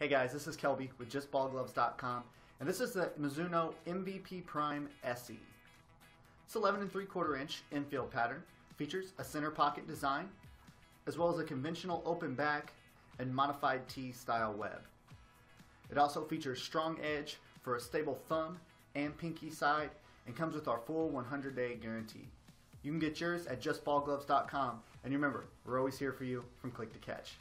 Hey guys, this is Kelby with JustBallGloves.com, and this is the Mizuno MVP Prime SE. It's 11 and 3 quarter inch infield pattern, features a center pocket design, as well as a conventional open back and modified T style web. It also features strong edge for a stable thumb and pinky side, and comes with our full 100 day guarantee. You can get yours at JustBallGloves.com, and remember, we're always here for you from click to catch.